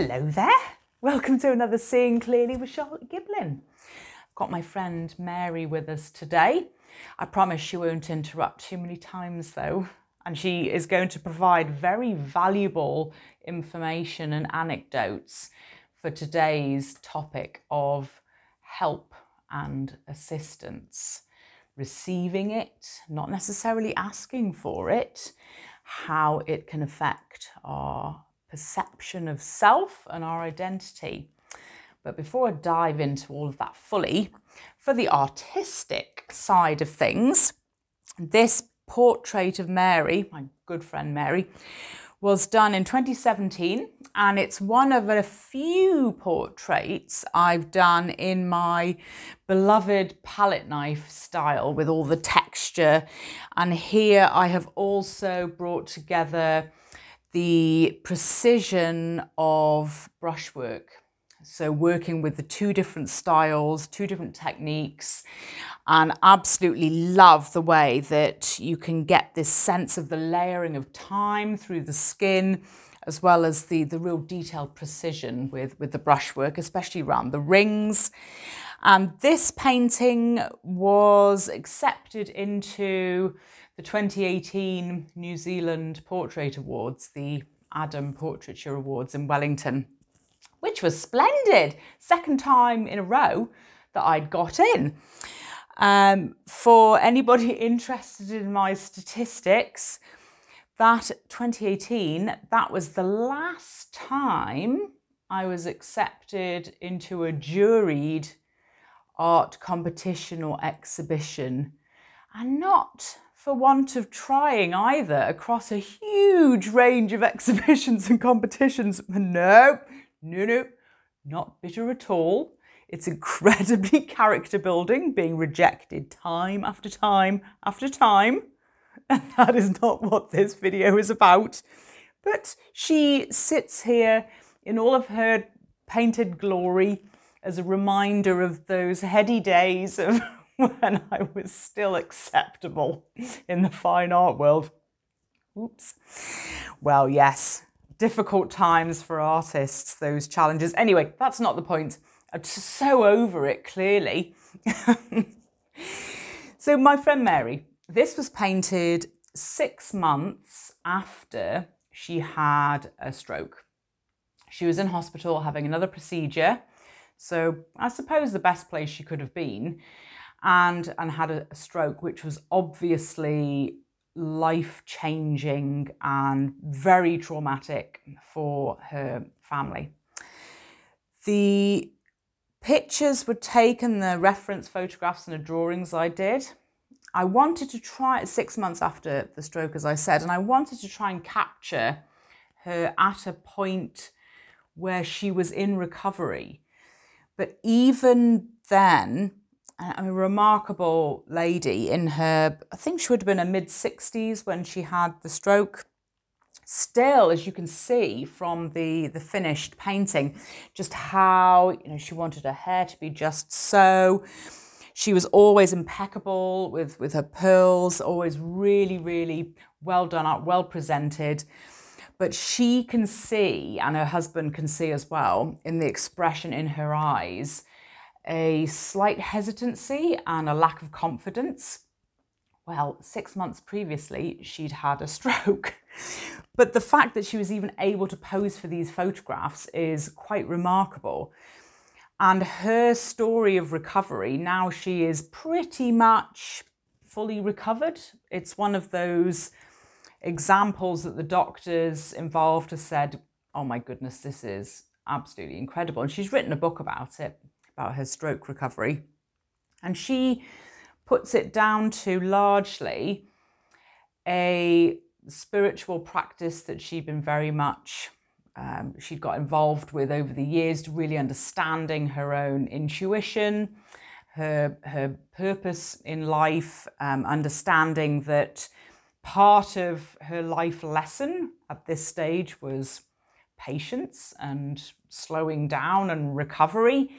Hello there. Welcome to another Seeing Clearly with Charlotte Giblin. I've got my friend Mary with us today. I promise she won't interrupt too many times though, and she is going to provide very valuable information and anecdotes for today's topic of help and assistance. Receiving it, not necessarily asking for it, how it can affect our perception of self and our identity. But before I dive into all of that fully, for the artistic side of things, this portrait of Mary, my good friend Mary, was done in 2017 and it's one of a few portraits I've done in my beloved palette knife style with all the texture and here I have also brought together the precision of brushwork. So, working with the two different styles, two different techniques, and absolutely love the way that you can get this sense of the layering of time through the skin, as well as the, the real detailed precision with, with the brushwork, especially around the rings. And this painting was accepted into the 2018 New Zealand Portrait Awards, the Adam Portraiture Awards in Wellington, which was splendid. Second time in a row that I'd got in. Um, for anybody interested in my statistics, that 2018, that was the last time I was accepted into a juried art competition or exhibition, and not for want of trying either across a huge range of exhibitions and competitions. No, no, no, not bitter at all. It's incredibly character building, being rejected time after time after time. And that is not what this video is about. But she sits here in all of her painted glory as a reminder of those heady days of when I was still acceptable in the fine art world. Oops. Well, yes, difficult times for artists, those challenges. Anyway, that's not the point. I'm so over it, clearly. so, my friend Mary, this was painted six months after she had a stroke. She was in hospital having another procedure. So, I suppose the best place she could have been and and had a, stroke, which was obviously life changing and very traumatic for her family. The pictures were taken, the reference photographs and the drawings I did. I wanted to try six months after the stroke, as I said, and I wanted to try and capture her at a point where she was in recovery. But even then, a remarkable lady in her, I think she would have been a mid 60s when she had the stroke. Still, as you can see from the, the finished painting, just how you know she wanted her hair to be just so. She was always impeccable with, with her pearls, always really, really well done up, well presented. But she can see, and her husband can see as well, in the expression in her eyes, a slight hesitancy and a lack of confidence. Well, six months previously, she'd had a stroke. but the fact that she was even able to pose for these photographs is quite remarkable. And her story of recovery, now she is pretty much fully recovered. It's one of those examples that the doctors involved have said, oh my goodness, this is absolutely incredible. And she's written a book about it about her stroke recovery. And she puts it down to largely a spiritual practice that she'd been very much um, she'd got involved with over the years to really understanding her own intuition her her purpose in life um, understanding that part of her life lesson at this stage was patience and slowing down and recovery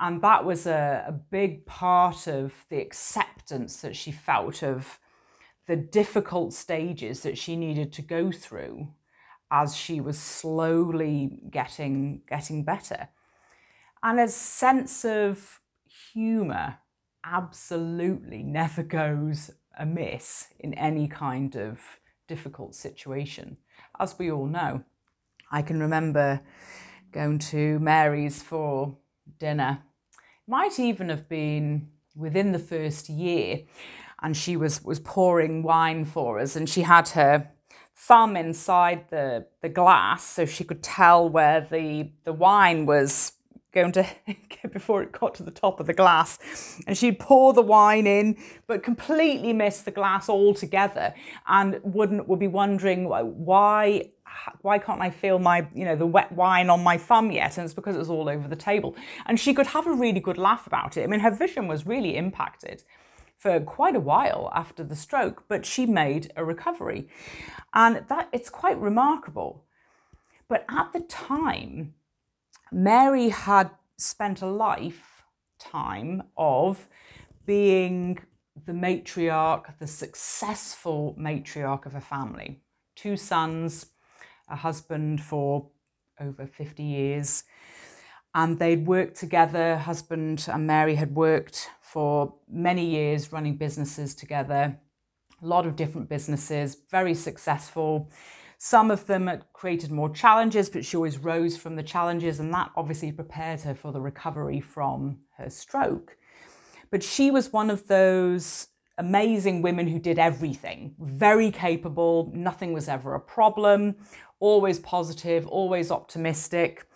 and that was a, a big part of the acceptance that she felt of the difficult stages that she needed to go through as she was slowly getting getting better. And a sense of humour absolutely never goes amiss in any kind of difficult situation, as we all know. I can remember going to Mary's for dinner. Might even have been within the first year, and she was was pouring wine for us, and she had her thumb inside the the glass so she could tell where the the wine was going to before it got to the top of the glass and she'd pour the wine in but completely miss the glass altogether and wouldn't would be wondering why why can't I feel my, you know, the wet wine on my thumb yet? And it's because it was all over the table. And she could have a really good laugh about it. I mean, her vision was really impacted for quite a while after the stroke, but she made a recovery. And that it's quite remarkable. But at the time, Mary had spent a lifetime of being the matriarch, the successful matriarch of a family. Two sons, a husband for over 50 years. And they'd worked together, husband and Mary had worked for many years running businesses together, a lot of different businesses, very successful. Some of them created more challenges, but she always rose from the challenges, and that obviously prepared her for the recovery from her stroke. But she was one of those amazing women who did everything, very capable, nothing was ever a problem, always positive, always optimistic.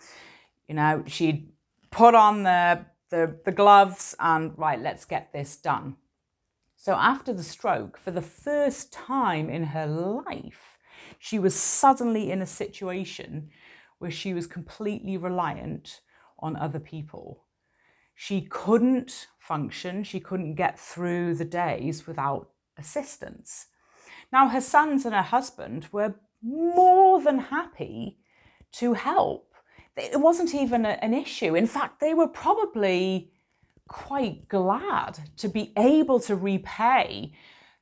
You know, she'd put on the, the, the gloves and, right, let's get this done. So after the stroke, for the first time in her life, she was suddenly in a situation where she was completely reliant on other people. She couldn't function, she couldn't get through the days without assistance. Now, her sons and her husband were more than happy to help. It wasn't even a, an issue. In fact, they were probably quite glad to be able to repay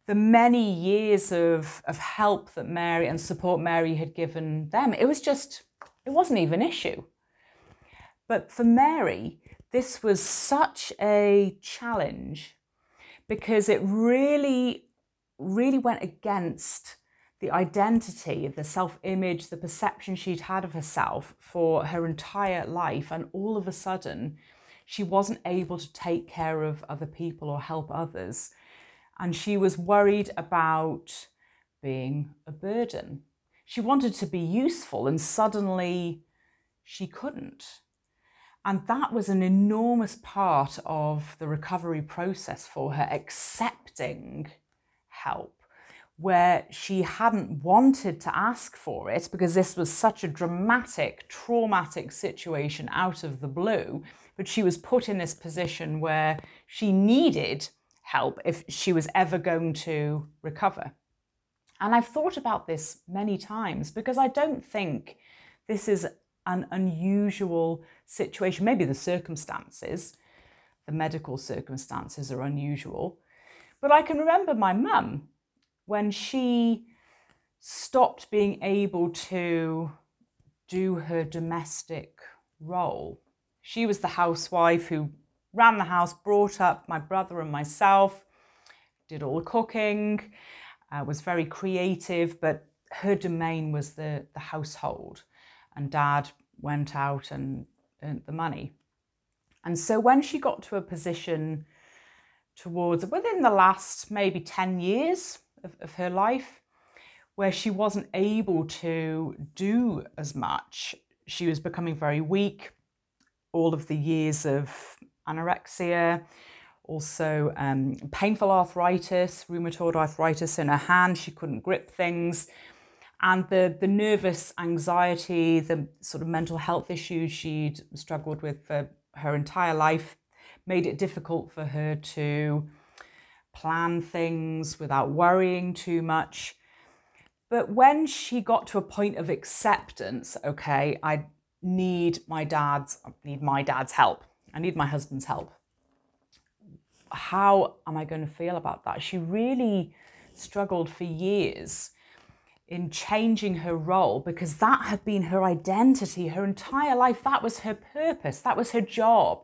the many years of, of help that Mary and support Mary had given them. It was just, it wasn't even an issue. But for Mary, this was such a challenge because it really, really went against the identity, the self image, the perception she'd had of herself for her entire life. And all of a sudden, she wasn't able to take care of other people or help others. And she was worried about being a burden. She wanted to be useful, and suddenly she couldn't. And that was an enormous part of the recovery process for her, accepting help where she hadn't wanted to ask for it because this was such a dramatic, traumatic situation out of the blue. But she was put in this position where she needed help if she was ever going to recover. And I've thought about this many times because I don't think this is an unusual situation. Maybe the circumstances, the medical circumstances are unusual. But I can remember my mum when she stopped being able to do her domestic role. She was the housewife who ran the house, brought up my brother and myself, did all the cooking, uh, was very creative, but her domain was the, the household. And dad went out and earned the money. And so when she got to a position towards within the last maybe 10 years, of, of her life where she wasn't able to do as much. She was becoming very weak. All of the years of anorexia, also um, painful arthritis, rheumatoid arthritis in her hand. She couldn't grip things. And the, the nervous anxiety, the sort of mental health issues she'd struggled with for her entire life made it difficult for her to plan things without worrying too much. But when she got to a point of acceptance, okay, I need my dad's I need my dad's help. I need my husband's help. How am I going to feel about that? She really struggled for years in changing her role because that had been her identity her entire life. That was her purpose, that was her job.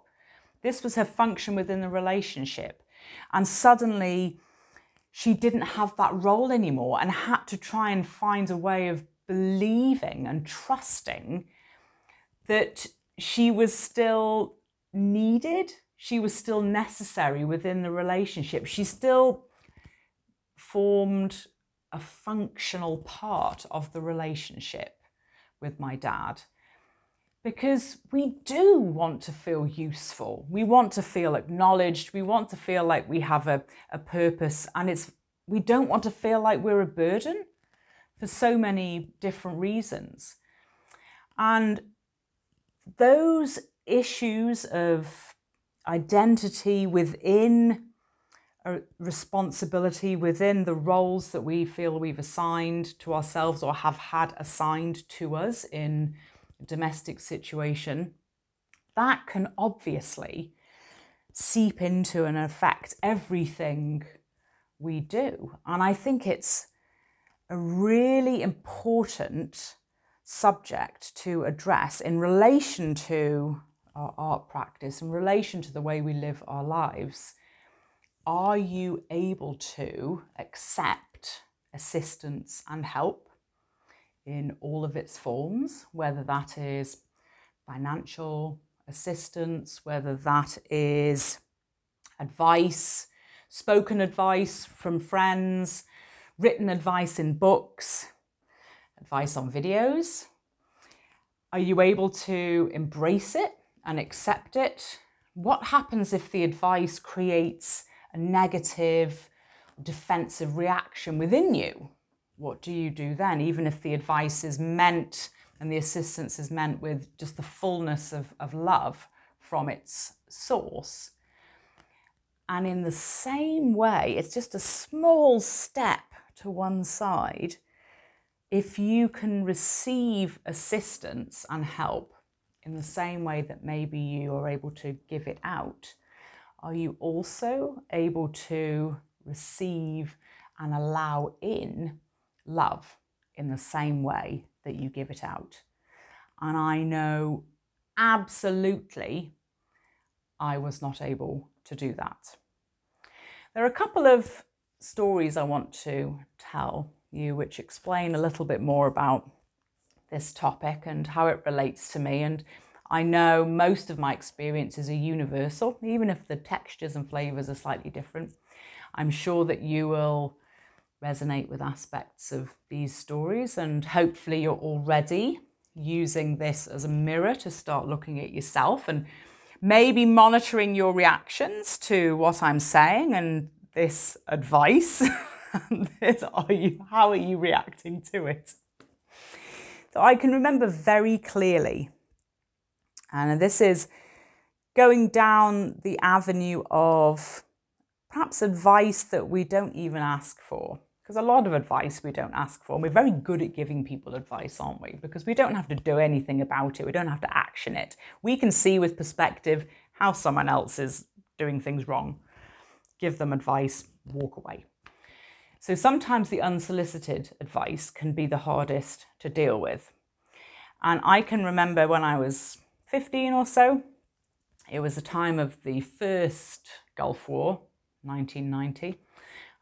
This was her function within the relationship. And suddenly she didn't have that role anymore and had to try and find a way of believing and trusting that she was still needed, she was still necessary within the relationship. She still formed a functional part of the relationship with my dad because we do want to feel useful. We want to feel acknowledged. We want to feel like we have a, a purpose and it's we don't want to feel like we're a burden for so many different reasons. And those issues of identity within a responsibility within the roles that we feel we've assigned to ourselves or have had assigned to us in domestic situation, that can obviously seep into and affect everything we do. And I think it's a really important subject to address in relation to our art practice, in relation to the way we live our lives. Are you able to accept assistance and help in all of its forms, whether that is financial assistance, whether that is advice, spoken advice from friends, written advice in books, advice on videos. Are you able to embrace it and accept it? What happens if the advice creates a negative, defensive reaction within you? what do you do then? Even if the advice is meant and the assistance is meant with just the fullness of, of love from its source. And in the same way, it's just a small step to one side. If you can receive assistance and help in the same way that maybe you are able to give it out, are you also able to receive and allow in love in the same way that you give it out. And I know absolutely I was not able to do that. There are a couple of stories I want to tell you which explain a little bit more about this topic and how it relates to me. And I know most of my experiences are universal, even if the textures and flavours are slightly different. I'm sure that you will resonate with aspects of these stories. And hopefully, you're already using this as a mirror to start looking at yourself and maybe monitoring your reactions to what I'm saying and this advice. this, are you, how are you reacting to it? So I can remember very clearly, and this is going down the avenue of perhaps advice that we don't even ask for. Because a lot of advice we don't ask for. And we're very good at giving people advice, aren't we? Because we don't have to do anything about it, we don't have to action it. We can see with perspective how someone else is doing things wrong, give them advice, walk away. So sometimes the unsolicited advice can be the hardest to deal with. And I can remember when I was 15 or so, it was the time of the first Gulf War, 1990,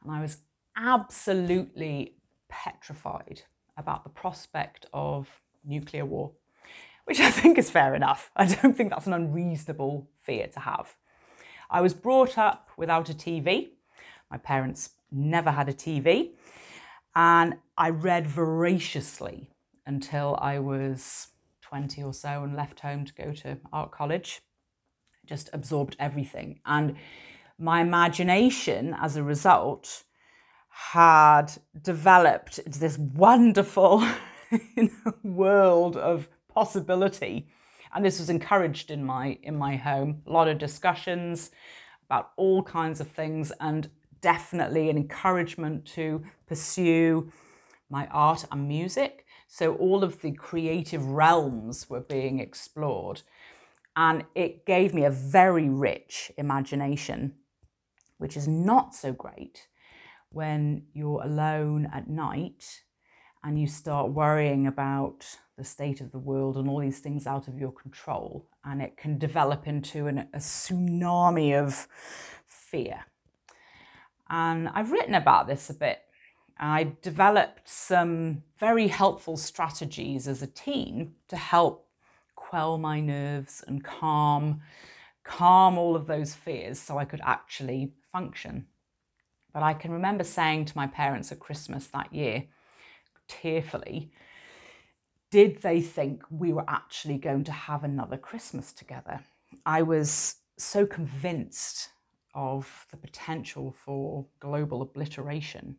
and I was absolutely petrified about the prospect of nuclear war, which I think is fair enough. I don't think that's an unreasonable fear to have. I was brought up without a TV. My parents never had a TV. And I read voraciously until I was 20 or so and left home to go to art college. Just absorbed everything. And my imagination, as a result, had developed this wonderful world of possibility. And this was encouraged in my in my home. A lot of discussions about all kinds of things, and definitely an encouragement to pursue my art and music. So all of the creative realms were being explored. And it gave me a very rich imagination, which is not so great when you're alone at night and you start worrying about the state of the world and all these things out of your control, and it can develop into an, a tsunami of fear. And I've written about this a bit. I developed some very helpful strategies as a teen to help quell my nerves and calm calm all of those fears so I could actually function. But I can remember saying to my parents at Christmas that year, tearfully, did they think we were actually going to have another Christmas together? I was so convinced of the potential for global obliteration.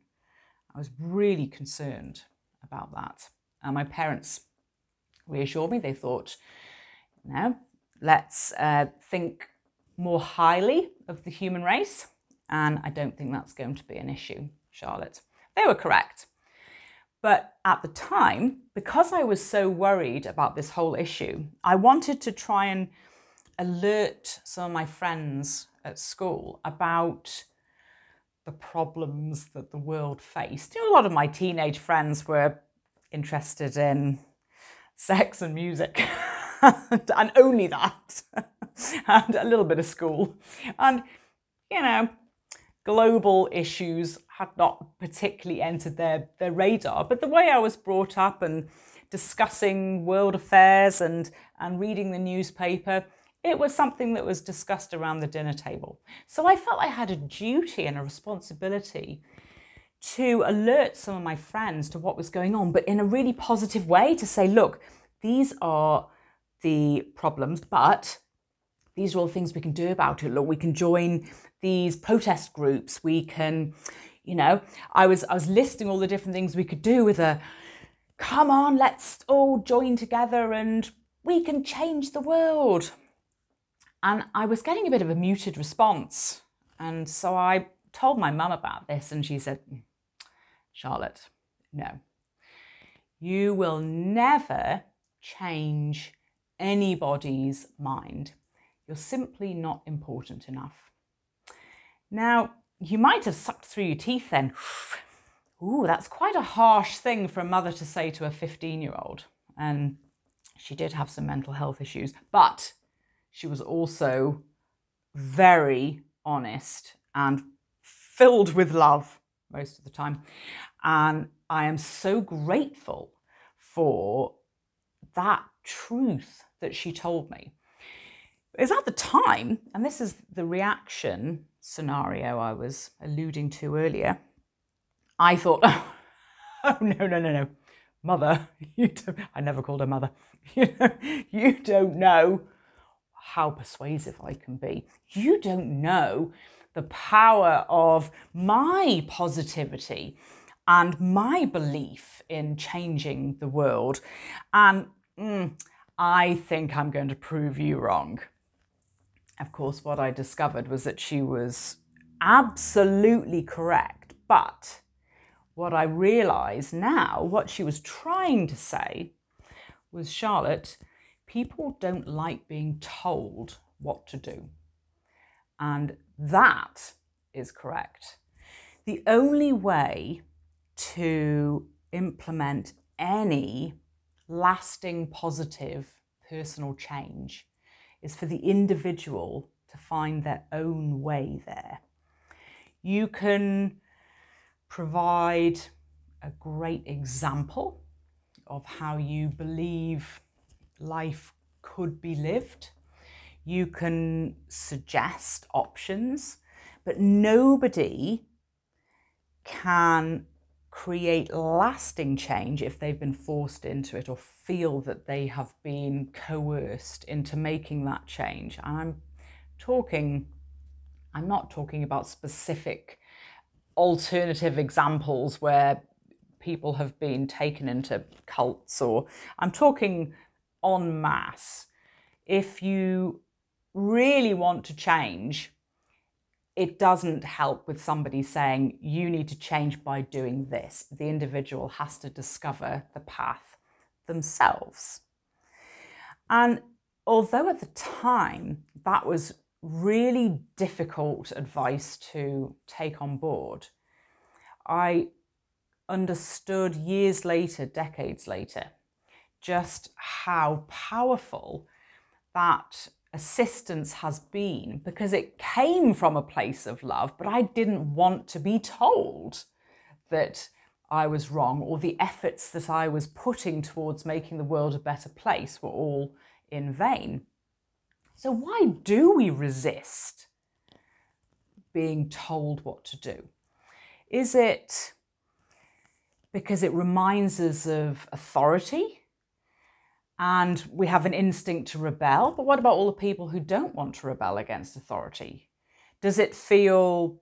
I was really concerned about that. And my parents reassured me. They thought, no, let's uh, think more highly of the human race. And I don't think that's going to be an issue, Charlotte. They were correct. But at the time, because I was so worried about this whole issue, I wanted to try and alert some of my friends at school about the problems that the world faced. You know, a lot of my teenage friends were interested in sex and music. and only that, and a little bit of school. And, you know, global issues had not particularly entered their, their radar. But the way I was brought up and discussing world affairs and, and reading the newspaper, it was something that was discussed around the dinner table. So I felt I had a duty and a responsibility to alert some of my friends to what was going on, but in a really positive way to say, look, these are the problems, but these are all things we can do about it. Look, we can join these protest groups. We can, you know, I was I was listing all the different things we could do with a come on, let's all join together and we can change the world. And I was getting a bit of a muted response. And so I told my mum about this and she said, hmm, Charlotte, no. You will never change anybody's mind. You're simply not important enough. Now, you might have sucked through your teeth then. Ooh, that's quite a harsh thing for a mother to say to a 15 year old. And she did have some mental health issues, but she was also very honest and filled with love most of the time. And I am so grateful for that truth that she told me. Is at the time, and this is the reaction scenario I was alluding to earlier, I thought, oh, oh no, no, no, no. Mother, you don't, I never called her mother. You, know, you don't know how persuasive I can be. You don't know the power of my positivity and my belief in changing the world. And mm, I think I'm going to prove you wrong. Of course, what I discovered was that she was absolutely correct. But what I realize now, what she was trying to say was Charlotte, people don't like being told what to do. And that is correct. The only way to implement any lasting positive personal change is for the individual to find their own way there. You can provide a great example of how you believe life could be lived. You can suggest options, but nobody can create lasting change if they've been forced into it or feel that they have been coerced into making that change. And I'm talking, I'm not talking about specific alternative examples where people have been taken into cults or I'm talking en masse. If you really want to change, it doesn't help with somebody saying you need to change by doing this. The individual has to discover the path themselves. And although at the time that was really difficult advice to take on board, I understood years later, decades later, just how powerful that assistance has been because it came from a place of love, but I didn't want to be told that I was wrong or the efforts that I was putting towards making the world a better place were all in vain. So, why do we resist being told what to do? Is it because it reminds us of authority and we have an instinct to rebel? But what about all the people who don't want to rebel against authority? Does it feel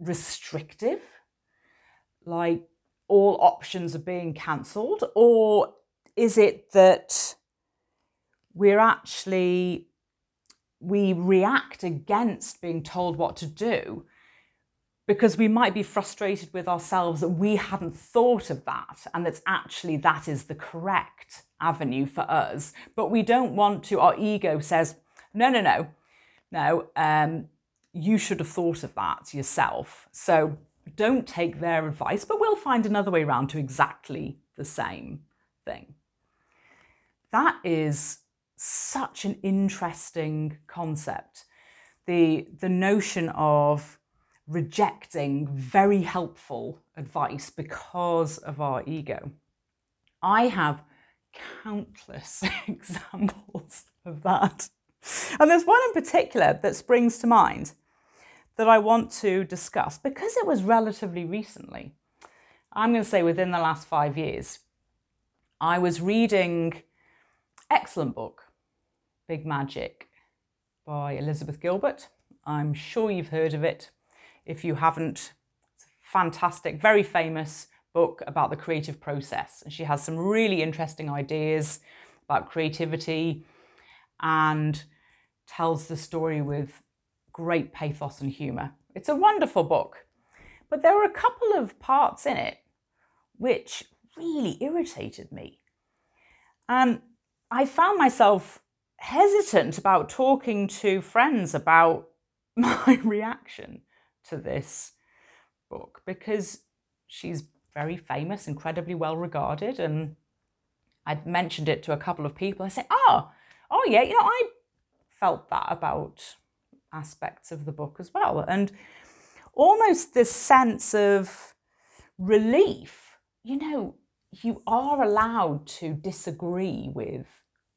restrictive? Like all options are being cancelled? Or is it that we're actually, we react against being told what to do because we might be frustrated with ourselves that we hadn't thought of that and that's actually that is the correct avenue for us. But we don't want to our ego says no no no no um, you should have thought of that yourself. So don't take their advice but we'll find another way around to exactly the same thing. That is such an interesting concept. The the notion of rejecting very helpful advice because of our ego. I have countless examples of that. And there's one in particular that springs to mind that I want to discuss because it was relatively recently. I'm going to say within the last five years. I was reading excellent book, Big Magic by Elizabeth Gilbert. I'm sure you've heard of it. If you haven't, it's a fantastic, very famous book about the creative process. And she has some really interesting ideas about creativity and tells the story with great pathos and humour. It's a wonderful book. But there were a couple of parts in it which really irritated me. And I found myself hesitant about talking to friends about my reaction to this book because she's very famous, incredibly well regarded, and I'd mentioned it to a couple of people. I said, "Oh, oh yeah, you know, I felt that about aspects of the book as well," and almost this sense of relief. You know, you are allowed to disagree with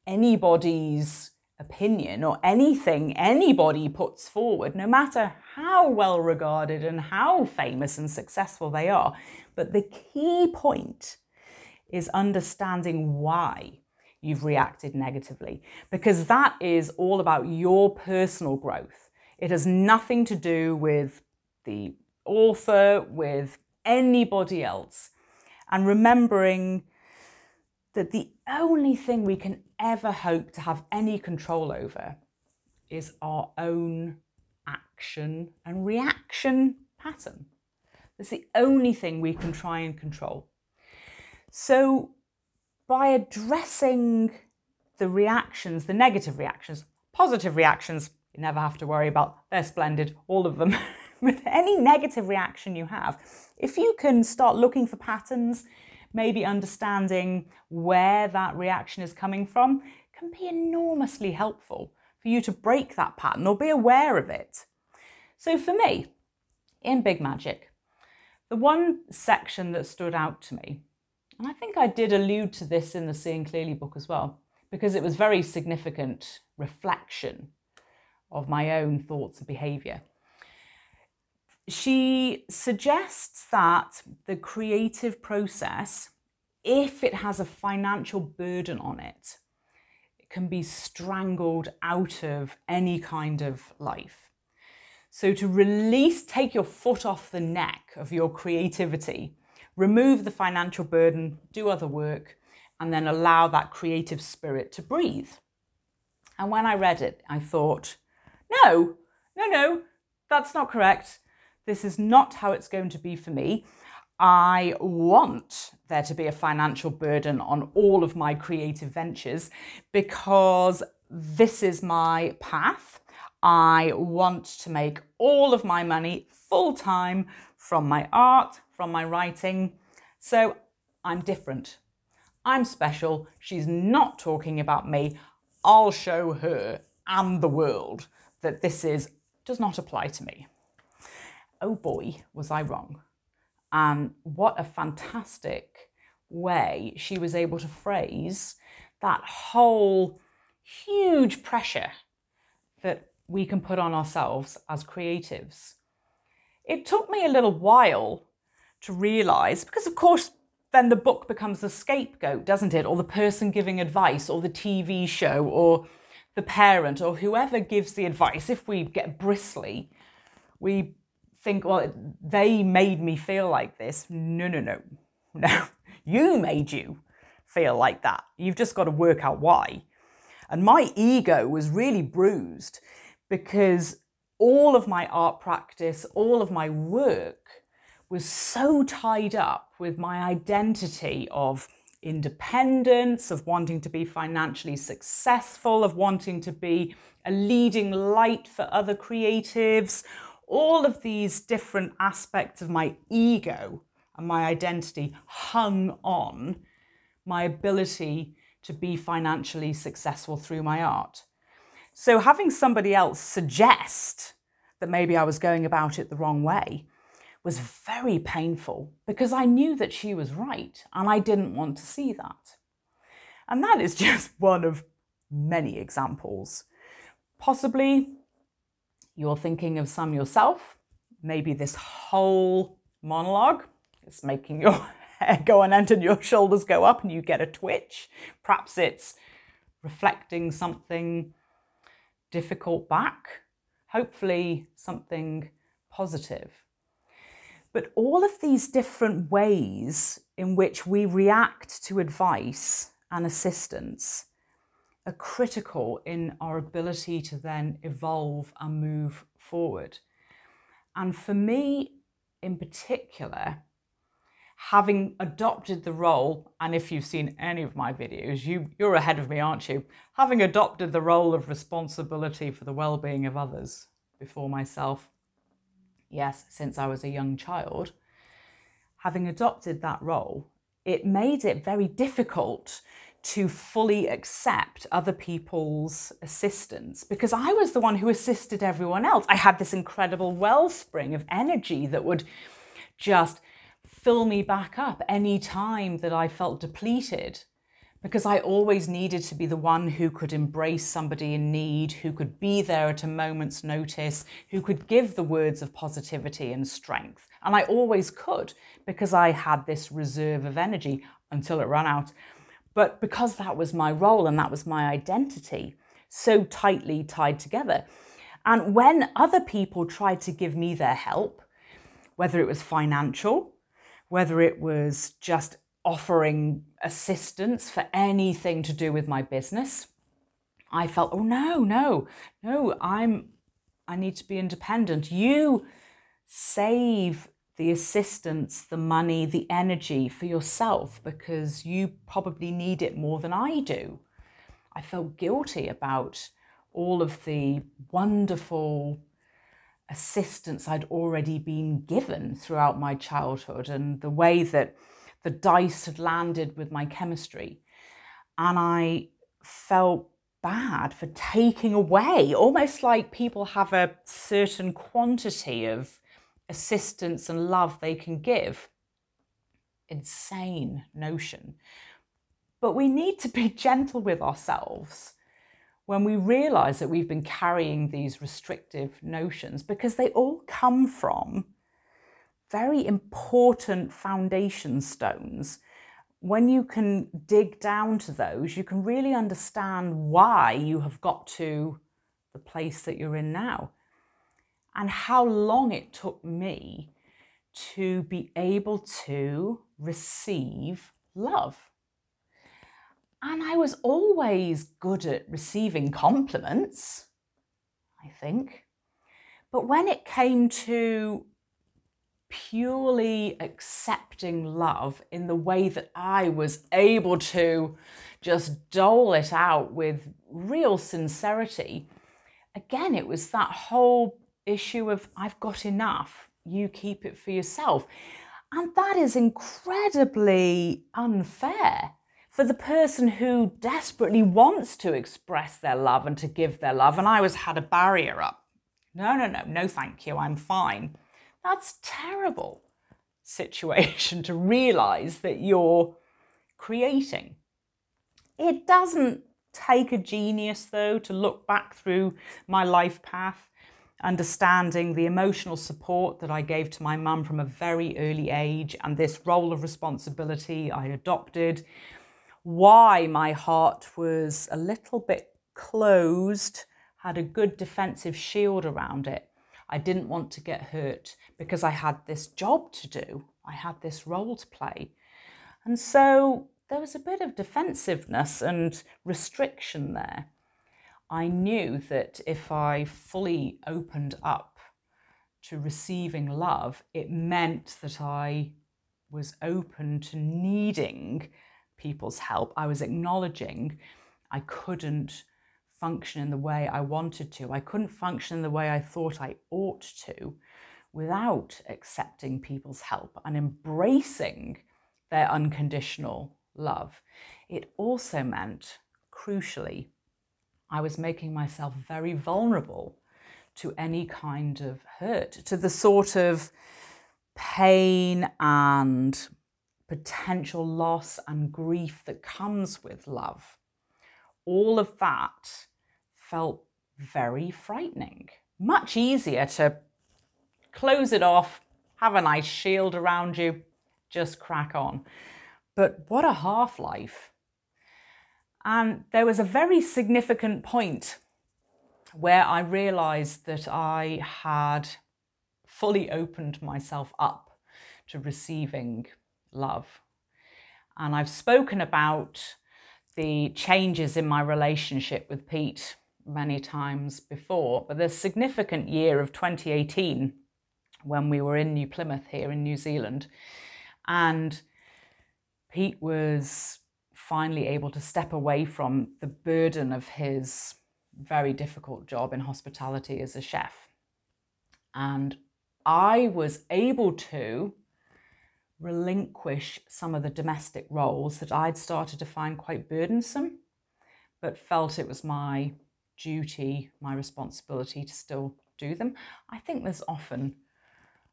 anybody's opinion or anything anybody puts forward, no matter how well regarded and how famous and successful they are. But the key point is understanding why you've reacted negatively, because that is all about your personal growth. It has nothing to do with the author, with anybody else. And remembering that the only thing we can ever hope to have any control over is our own action and reaction pattern. That's the only thing we can try and control. So, by addressing the reactions, the negative reactions, positive reactions, you never have to worry about, they're splendid, all of them. With any negative reaction you have, if you can start looking for patterns, maybe understanding where that reaction is coming from can be enormously helpful for you to break that pattern or be aware of it. So for me, in Big Magic, the one section that stood out to me, and I think I did allude to this in the Seeing Clearly book as well, because it was very significant reflection of my own thoughts and behaviour she suggests that the creative process, if it has a financial burden on it, it can be strangled out of any kind of life. So, to release, take your foot off the neck of your creativity, remove the financial burden, do other work, and then allow that creative spirit to breathe. And when I read it, I thought, no, no, no, that's not correct this is not how it's going to be for me. I want there to be a financial burden on all of my creative ventures because this is my path. I want to make all of my money full time from my art, from my writing. So I'm different. I'm special. She's not talking about me. I'll show her and the world that this is does not apply to me. Oh boy, was I wrong. And what a fantastic way she was able to phrase that whole huge pressure that we can put on ourselves as creatives. It took me a little while to realize, because of course, then the book becomes the scapegoat, doesn't it? Or the person giving advice, or the TV show, or the parent, or whoever gives the advice. If we get bristly, we think, well, they made me feel like this. No, no, no, no. You made you feel like that. You've just got to work out why. And my ego was really bruised because all of my art practice, all of my work was so tied up with my identity of independence, of wanting to be financially successful, of wanting to be a leading light for other creatives. All of these different aspects of my ego and my identity hung on my ability to be financially successful through my art. So having somebody else suggest that maybe I was going about it the wrong way was very painful because I knew that she was right and I didn't want to see that. And that is just one of many examples. Possibly you're thinking of some yourself. Maybe this whole monologue is making your hair go on end and your shoulders go up and you get a twitch. Perhaps it's reflecting something difficult back. Hopefully, something positive. But all of these different ways in which we react to advice and assistance are critical in our ability to then evolve and move forward. And for me in particular, having adopted the role, and if you've seen any of my videos, you, you're ahead of me, aren't you? Having adopted the role of responsibility for the well-being of others before myself, yes, since I was a young child, having adopted that role, it made it very difficult to fully accept other people's assistance because I was the one who assisted everyone else. I had this incredible wellspring of energy that would just fill me back up any time that I felt depleted because I always needed to be the one who could embrace somebody in need, who could be there at a moment's notice, who could give the words of positivity and strength. And I always could because I had this reserve of energy until it ran out. But because that was my role and that was my identity, so tightly tied together. And when other people tried to give me their help, whether it was financial, whether it was just offering assistance for anything to do with my business, I felt, oh no, no, no, I'm, I need to be independent. You save the assistance, the money, the energy for yourself because you probably need it more than I do. I felt guilty about all of the wonderful assistance I'd already been given throughout my childhood and the way that the dice had landed with my chemistry. And I felt bad for taking away, almost like people have a certain quantity of assistance and love they can give. Insane notion. But we need to be gentle with ourselves when we realize that we've been carrying these restrictive notions because they all come from very important foundation stones. When you can dig down to those, you can really understand why you have got to the place that you're in now and how long it took me to be able to receive love. And I was always good at receiving compliments, I think. But when it came to purely accepting love in the way that I was able to just dole it out with real sincerity. Again, it was that whole issue of I've got enough, you keep it for yourself. And that is incredibly unfair for the person who desperately wants to express their love and to give their love. And I was had a barrier up. No, no, no, no, thank you, I'm fine. That's terrible situation to realize that you're creating. It doesn't take a genius, though, to look back through my life path, understanding the emotional support that I gave to my mum from a very early age and this role of responsibility I adopted, why my heart was a little bit closed, had a good defensive shield around it. I didn't want to get hurt because I had this job to do, I had this role to play. And so there was a bit of defensiveness and restriction there. I knew that if I fully opened up to receiving love, it meant that I was open to needing people's help. I was acknowledging I couldn't function in the way I wanted to. I couldn't function in the way I thought I ought to without accepting people's help and embracing their unconditional love. It also meant, crucially, I was making myself very vulnerable to any kind of hurt, to the sort of pain and potential loss and grief that comes with love. All of that felt very frightening. Much easier to close it off, have a nice shield around you, just crack on. But what a half life. And there was a very significant point where I realized that I had fully opened myself up to receiving love. And I've spoken about the changes in my relationship with Pete many times before, but the significant year of 2018 when we were in New Plymouth here in New Zealand. And Pete was finally able to step away from the burden of his very difficult job in hospitality as a chef. And I was able to relinquish some of the domestic roles that I'd started to find quite burdensome, but felt it was my duty, my responsibility to still do them. I think there's often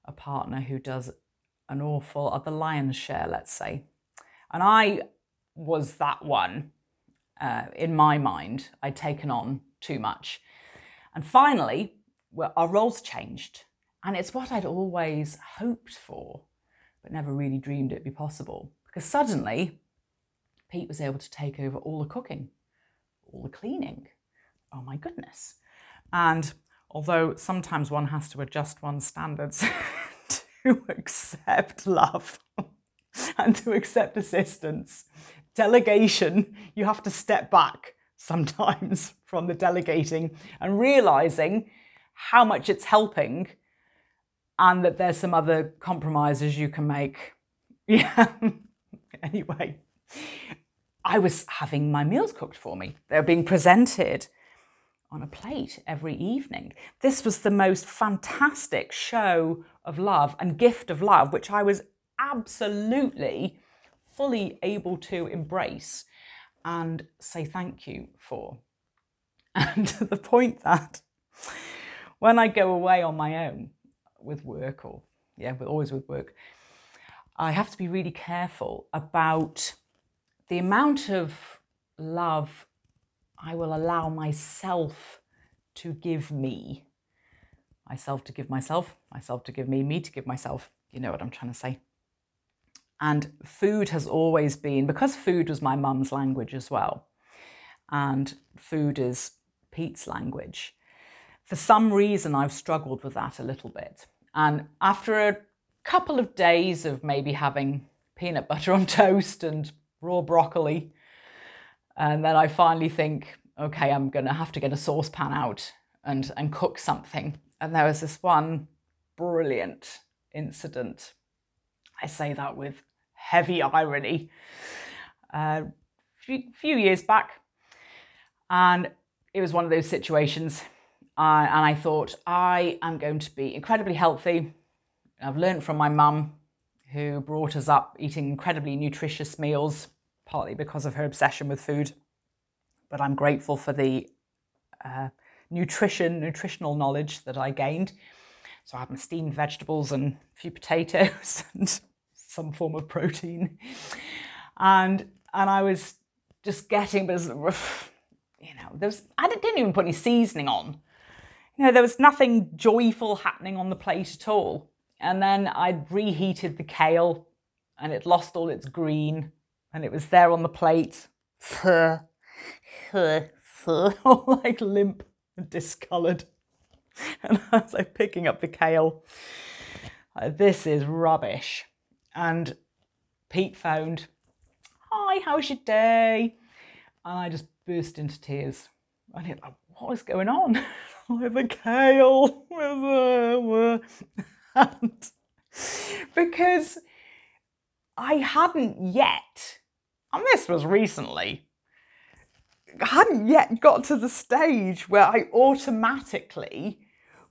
a partner who does an awful, the lion's share, let's say. And I was that one uh, in my mind. I'd taken on too much. And finally, well, our roles changed. And it's what I'd always hoped for, but never really dreamed it'd be possible. Because suddenly, Pete was able to take over all the cooking, all the cleaning. Oh my goodness. And although sometimes one has to adjust one's standards to accept love and to accept assistance. Delegation, you have to step back sometimes from the delegating and realizing how much it's helping and that there's some other compromises you can make. Yeah. anyway, I was having my meals cooked for me. They were being presented on a plate every evening. This was the most fantastic show of love and gift of love, which I was absolutely fully able to embrace and say thank you for. And to the point that when I go away on my own with work or, yeah, but always with work, I have to be really careful about the amount of love I will allow myself to give me. Myself to give myself, myself to give me, me to give myself. You know what I'm trying to say. And food has always been, because food was my mum's language as well, and food is Pete's language. For some reason, I've struggled with that a little bit. And after a couple of days of maybe having peanut butter on toast and raw broccoli, and then I finally think, okay, I'm going to have to get a saucepan out and, and cook something. And there was this one brilliant incident. I say that with heavy irony. A uh, few, few years back, and it was one of those situations. Uh, and I thought, I am going to be incredibly healthy. I've learned from my mum, who brought us up eating incredibly nutritious meals, partly because of her obsession with food. But I'm grateful for the uh, nutrition, nutritional knowledge that I gained. So I had my steamed vegetables and a few potatoes and some form of protein. And and I was just getting, but you know, there was I didn't even put any seasoning on. You know, there was nothing joyful happening on the plate at all. And then I'd reheated the kale and it lost all its green and it was there on the plate. all like limp and discoloured. And I was like picking up the kale. this is rubbish. And Pete phoned, Hi, how's your day? And I just burst into tears. And he like, What is going on? like the kale. and because I hadn't yet, and this was recently, hadn't yet got to the stage where I automatically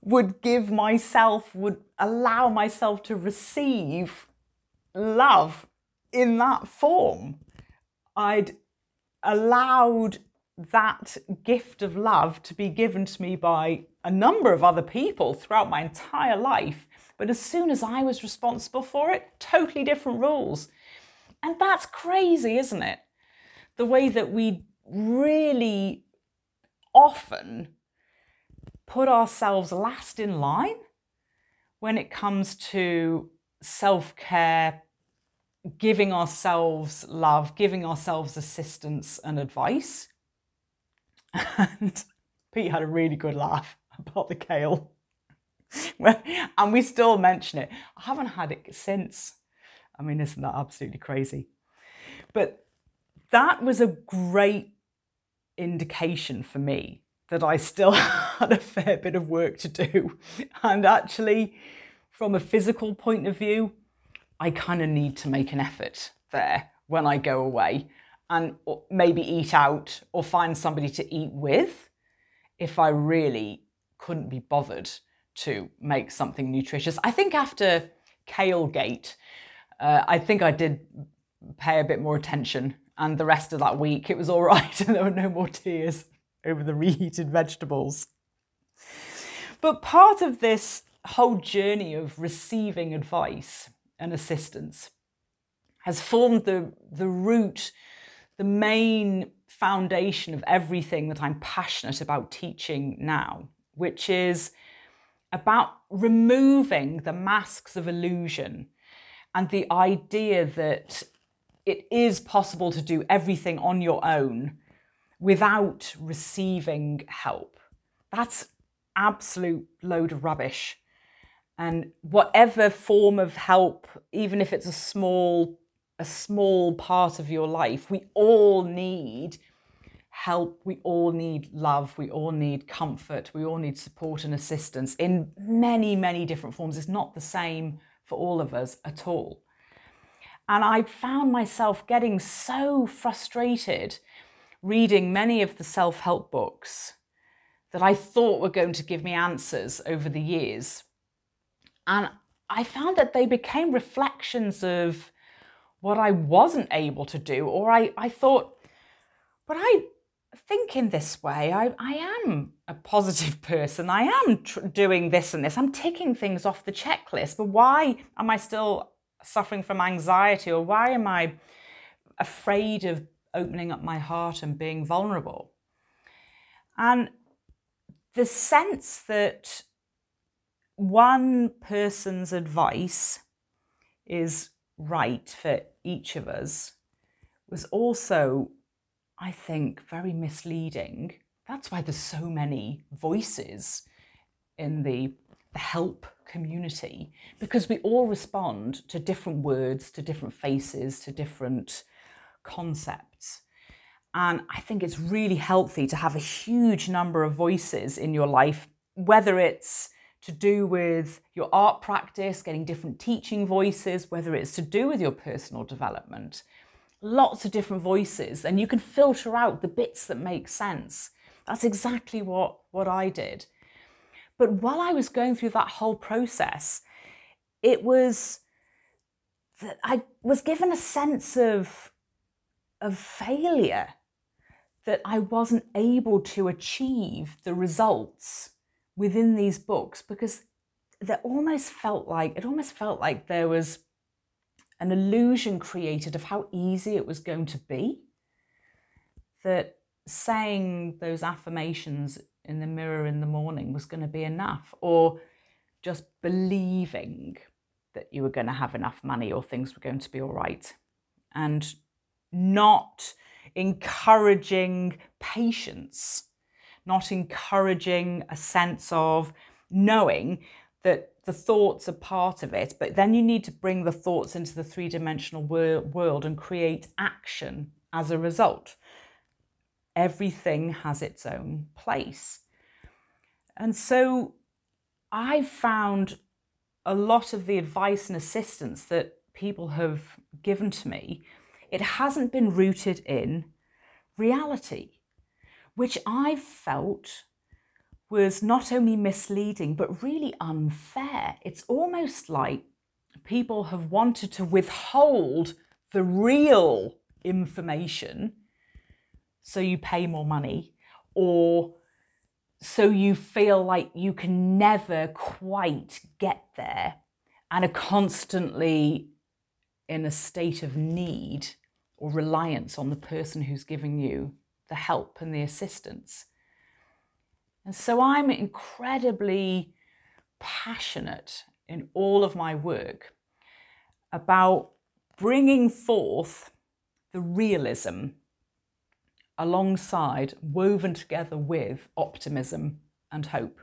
would give myself, would allow myself to receive love in that form. I'd allowed that gift of love to be given to me by a number of other people throughout my entire life. But as soon as I was responsible for it, totally different rules. And that's crazy, isn't it? The way that we really often put ourselves last in line when it comes to self care, giving ourselves love, giving ourselves assistance and advice. And Pete had a really good laugh about the kale. and we still mention it. I haven't had it since. I mean, isn't that absolutely crazy? But that was a great indication for me that I still had a fair bit of work to do. And actually, from a physical point of view, I kind of need to make an effort there when I go away and maybe eat out or find somebody to eat with if I really couldn't be bothered to make something nutritious. I think after Kale Gate, uh, I think I did pay a bit more attention and the rest of that week it was all right and there were no more tears over the reheated vegetables. But part of this whole journey of receiving advice and assistance has formed the, the root, the main foundation of everything that I'm passionate about teaching now, which is about removing the masks of illusion and the idea that it is possible to do everything on your own without receiving help. That's absolute load of rubbish. And whatever form of help, even if it's a small a small part of your life, we all need help, we all need love, we all need comfort, we all need support and assistance in many, many different forms. It's not the same for all of us at all. And I found myself getting so frustrated reading many of the self help books that I thought were going to give me answers over the years. And I found that they became reflections of what I wasn't able to do, or I, I thought, but I think in this way, I, I am a positive person. I am tr- doing this and this. I'm ticking things off the checklist, but why am I still suffering from anxiety or why am I afraid of opening up my heart and being vulnerable? And the sense that one person's advice is right for each of us was also, I think, very misleading. That's why there's so many voices in the, the help community because we all respond to different words, to different faces, to different concepts. And I think it's really healthy to have a huge number of voices in your life, whether it's to do with your art practice, getting different teaching voices, whether it's to do with your personal development. Lots of different voices, and you can filter out the bits that make sense. That's exactly what, what I did. But while I was going through that whole process, it was that I was given a sense of, of failure, that I wasn't able to achieve the results within these books because that almost felt like it almost felt like there was an illusion created of how easy it was going to be. That saying those affirmations in the mirror in the morning was going to be enough or just believing that you were going to have enough money or things were going to be all right. And not encouraging patience not encouraging a sense of knowing that the thoughts are part of it, but then you need to bring the thoughts into the three dimensional wor- world and create action as a result. Everything has its own place. And so I've found a lot of the advice and assistance that people have given to me, it hasn't been rooted in reality, which I've felt was not only misleading, but really unfair. It's almost like people have wanted to withhold the real information so you pay more money or so you feel like you can never quite get there and are constantly in a state of need or reliance on the person who's giving you the help and the assistance. And so I'm incredibly passionate in all of my work about bringing forth the realism alongside, woven together with optimism and hope.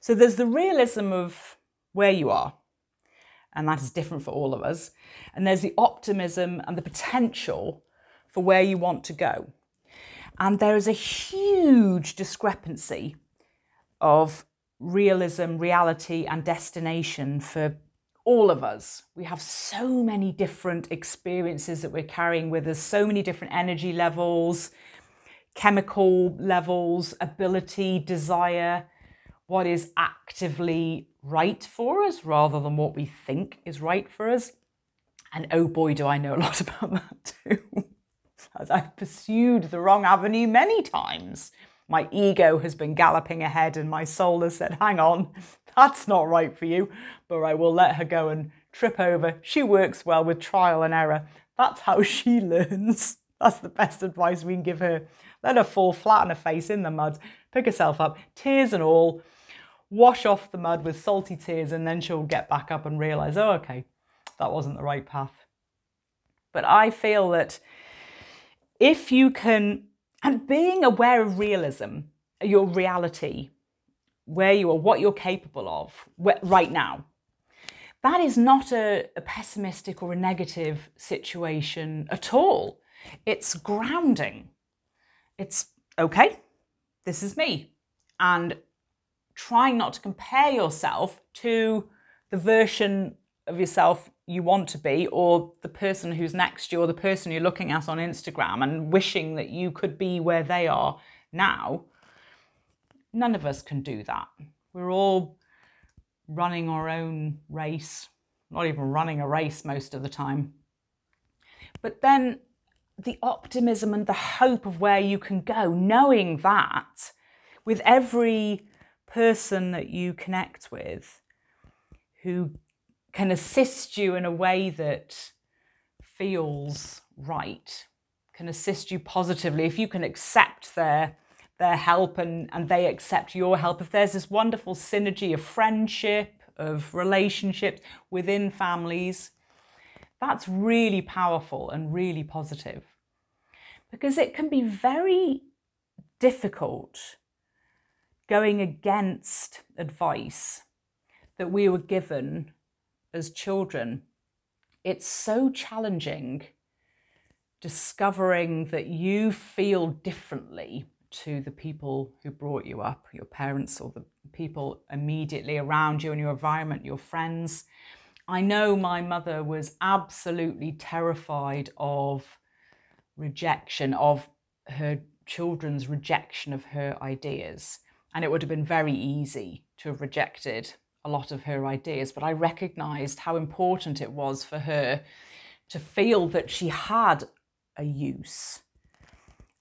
So there's the realism of where you are, and that is different for all of us. And there's the optimism and the potential for where you want to go. And there is a huge discrepancy of realism, reality, and destination for all of us. We have so many different experiences that we're carrying with us, so many different energy levels, chemical levels, ability, desire, what is actively right for us rather than what we think is right for us. And oh boy, do I know a lot about that too. As I've pursued the wrong avenue many times my ego has been galloping ahead and my soul has said, hang on, that's not right for you. But I will let her go and trip over. She works well with trial and error. That's how she learns. That's the best advice we can give her. Let her fall flat on her face in the mud, pick herself up, tears and all, wash off the mud with salty tears, and then she'll get back up and realize, oh, okay, that wasn't the right path. But I feel that if you can and being aware of realism, your reality, where you are, what you're capable of right now. That is not a, a pessimistic or a negative situation at all. It's grounding. It's okay, this is me. And trying not to compare yourself to the version of yourself you want to be or the person who's next to you or the person you're looking at on Instagram and wishing that you could be where they are now, none of us can do that. We're all running our own race, not even running a race most of the time. But then the optimism and the hope of where you can go, knowing that with every person that you connect with who can assist you in a way that feels right, can assist you positively, if you can accept their their help and, and they accept your help, if there's this wonderful synergy of friendship, of relationships within families, that's really powerful and really positive. Because it can be very difficult going against advice that we were given as children, it's so challenging discovering that you feel differently to the people who brought you up, your parents or the people immediately around you in your environment, your friends. I know my mother was absolutely terrified of rejection, of her children's rejection of her ideas. And it would have been very easy to have rejected a lot of her ideas, but I recognized how important it was for her to feel that she had a use.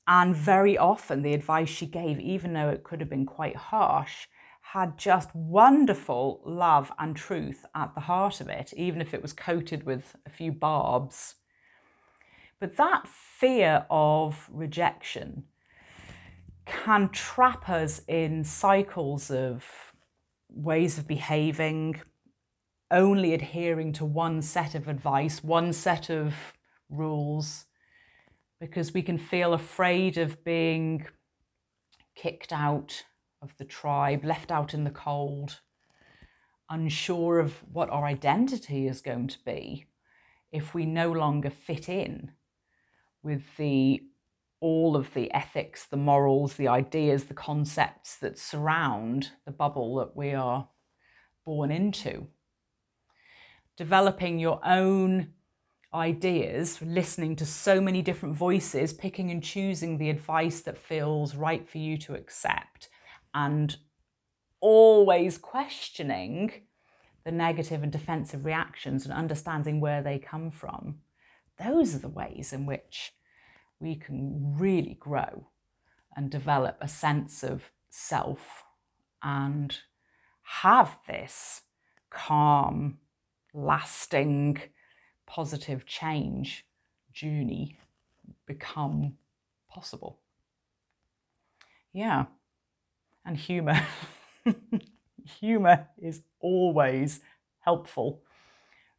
And very often, the advice she gave, even though it could have been quite harsh, had just wonderful love and truth at the heart of it, even if it was coated with a few barbs. But that fear of rejection can trap us in cycles of ways of behaving, only adhering to one set of advice, one set of rules, because we can feel afraid of being kicked out of the tribe, left out in the cold, unsure of what our identity is going to be if we no longer fit in with the all of the ethics, the morals, the ideas, the concepts that surround the bubble that we are born into. Developing your own ideas, listening to so many different voices, picking and choosing the advice that feels right for you to accept, and always questioning the negative and defensive reactions and understanding where they come from. Those are the ways in which we can really grow and develop a sense of self and have this calm, lasting, positive change journey become possible. Yeah. And humour. humour is always helpful.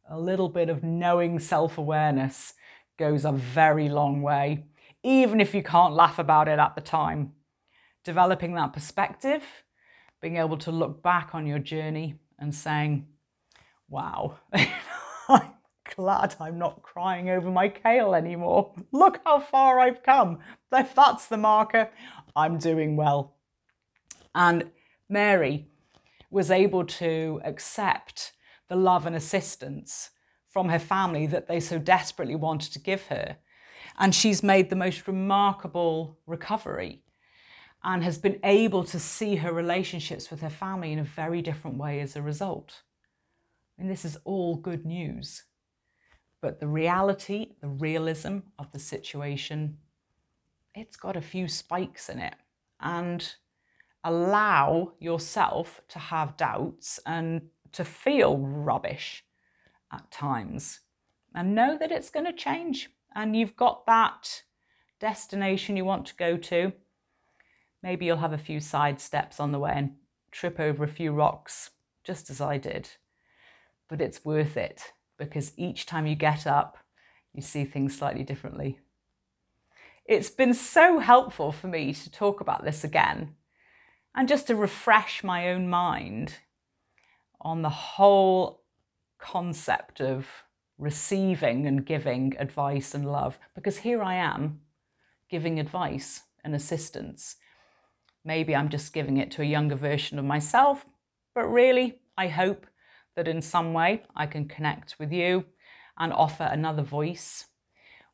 A little bit of knowing self awareness goes a very long way even if you can't laugh about it at the time. Developing that perspective, being able to look back on your journey and saying, wow, I'm glad I'm not crying over my kale anymore. Look how far I've come. If that's the marker, I'm doing well. And Mary was able to accept the love and assistance from her family that they so desperately wanted to give her and she's made the most remarkable recovery and has been able to see her relationships with her family in a very different way as a result. Mean, this is all good news. But the reality, the realism of the situation, it's got a few spikes in it. And allow yourself to have doubts and to feel rubbish at times. And know that it's going to change and you've got that destination you want to go to, maybe you'll have a few side steps on the way and trip over a few rocks, just as I did. But it's worth it because each time you get up, you see things slightly differently. It's been so helpful for me to talk about this again and just to refresh my own mind on the whole concept of receiving and giving advice and love because here I am giving advice and assistance. Maybe I'm just giving it to a younger version of myself, but really, I hope that in some way I can connect with you and offer another voice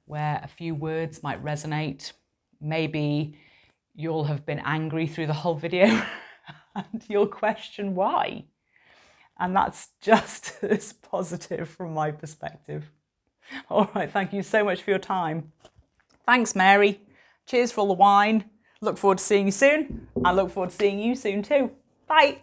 where a few words might resonate. Maybe you'll have been angry through the whole video and you'll question why. And that's just as positive from my perspective. All right, thank you so much for your time. Thanks, Mary. Cheers for all the wine. Look forward to seeing you soon. I look forward to seeing you soon too. Bye.